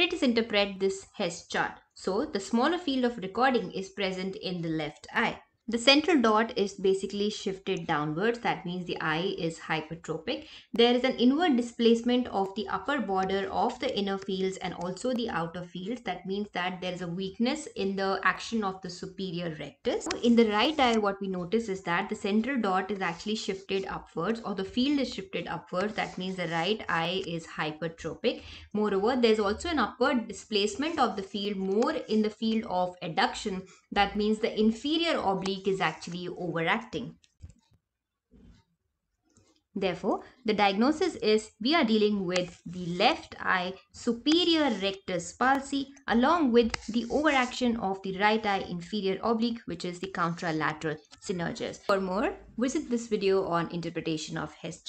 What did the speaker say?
Let us interpret this Hess chart. So the smaller field of recording is present in the left eye. The central dot is basically shifted downwards. That means the eye is hypotropic. There is an inward displacement of the upper border of the inner fields and also the outer fields. That means that there is a weakness in the action of the superior rectus. In the right eye, what we notice is that the central dot is actually shifted upwards or the field is shifted upwards. That means the right eye is hypertropic. Moreover, there is also an upward displacement of the field more in the field of adduction. That means the inferior oblique is actually overacting. Therefore, the diagnosis is we are dealing with the left eye superior rectus palsy along with the overaction of the right eye inferior oblique which is the contralateral synergist. For more, visit this video on interpretation of Hess.